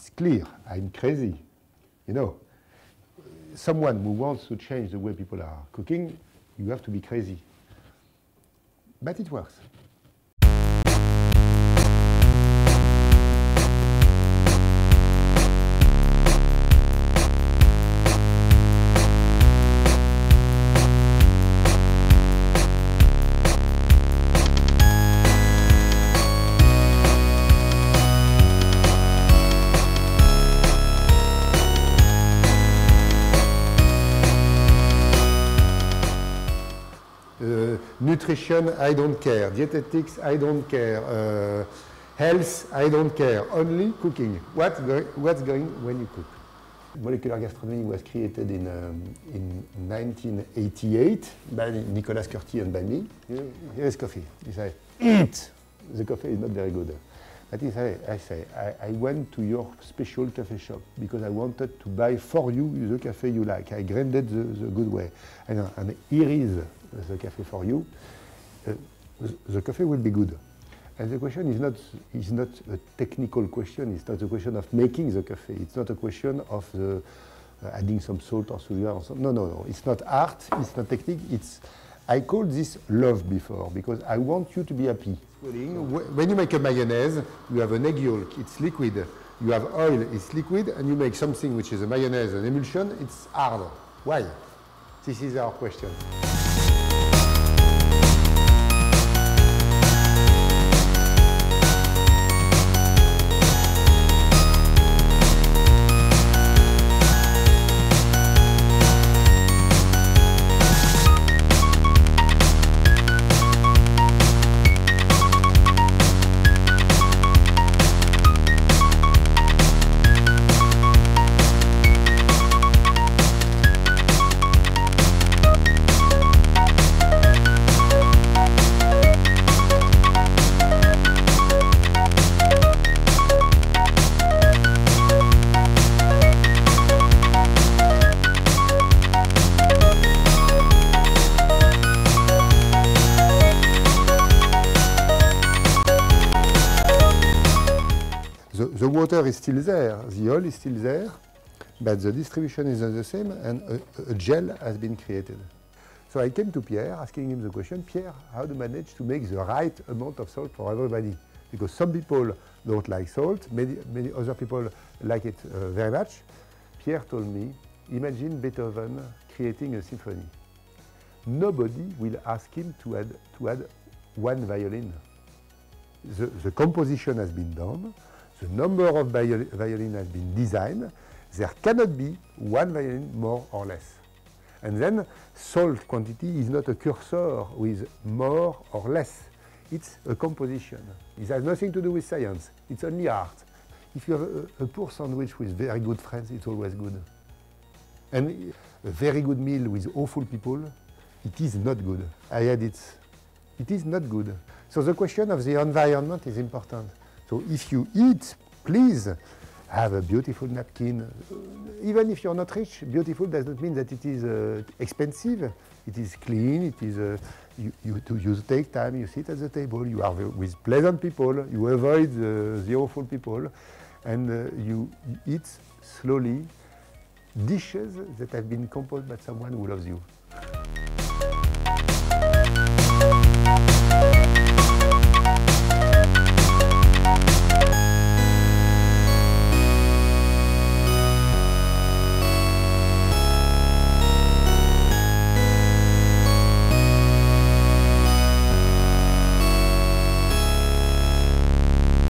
it's clear. I'm crazy. You know, someone who wants to change the way people are cooking, you have to be crazy. But it works. Nutrition, I don't care. Dietetics, I don't care. Uh, health, I don't care. Only cooking. What's, go what's going when you cook? Molecular gastronomy was created in, um, in 1988 by Nicholas Kurti and by me. Here is coffee. He said, eat! The coffee is not very good. But he say, I say, I, I, went to your special cafe shop because I wanted to buy for you the cafe you like. I grinded the, the good way. And, and here is the cafe for you. Uh, the coffee will be good. And the question is not, is not a technical question, it's not a question of making the coffee, it's not a question of the, uh, adding some salt or sugar or something. No, no, no, it's not art, it's not technique, it's, I called this love before because I want you to be happy. When you make a mayonnaise, you have an egg yolk, it's liquid. You have oil, it's liquid, and you make something which is a mayonnaise, an emulsion, it's hard. Why? This is our question. The, water is still there, the oil is still there, but the distribution is not the same and a, a, gel has been created. So I came to Pierre asking him the question, Pierre, how do you manage to make the right amount of salt for everybody? Because some people don't like salt, many, many other people like it uh, very much. Pierre told me, imagine Beethoven creating a symphony. Nobody will ask him to add, to add one violin. The, the composition has been done, the number of viol violin has been designed, there cannot be one violin more or less. And then salt quantity is not a cursor with more or less. It's a composition. It has nothing to do with science. It's only art. If you have a, a poor sandwich with very good friends, it's always good. And a very good meal with awful people, it is not good. I had it. It is not good. So the question of the environment is important. So if you eat, please have a beautiful napkin. Even if you're not rich, beautiful does not mean that it is uh, expensive. It is clean, it is, uh, you, you, you take time, you sit at the table, you are with pleasant people, you avoid uh, the awful people, and uh, you eat slowly dishes that have been composed by someone who loves you.